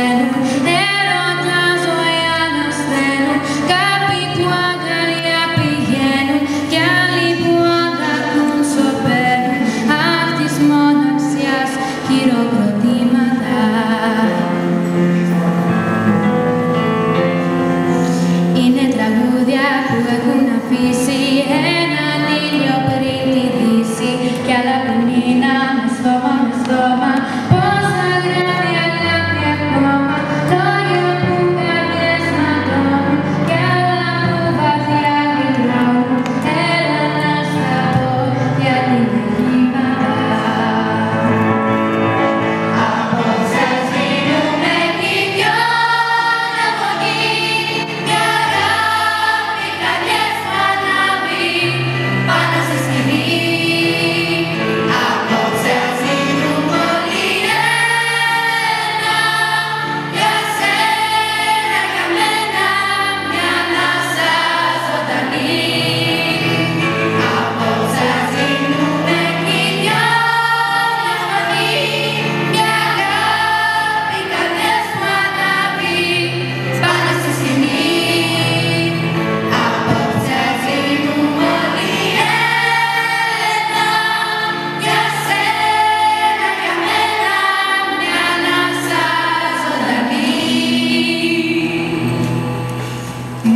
and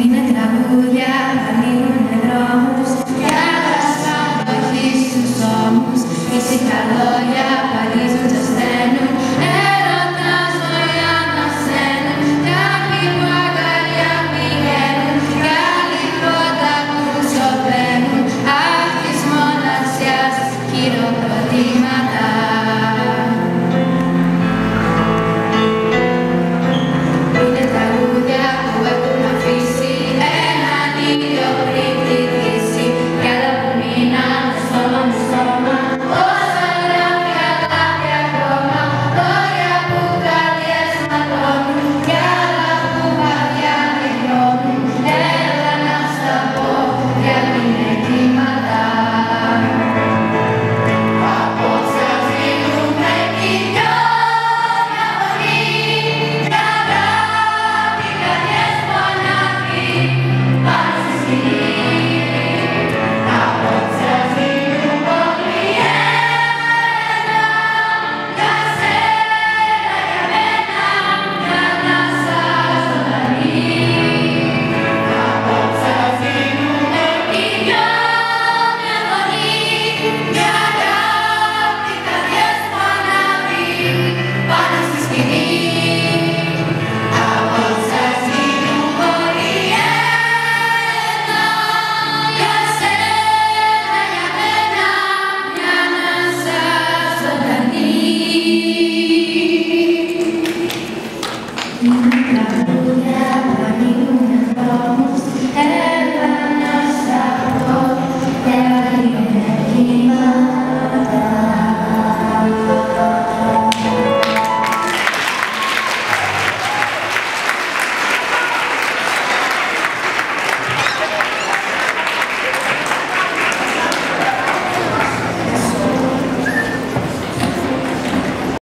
είναι τραγούδια που ανοίγουν δρόμους. Για και Oh,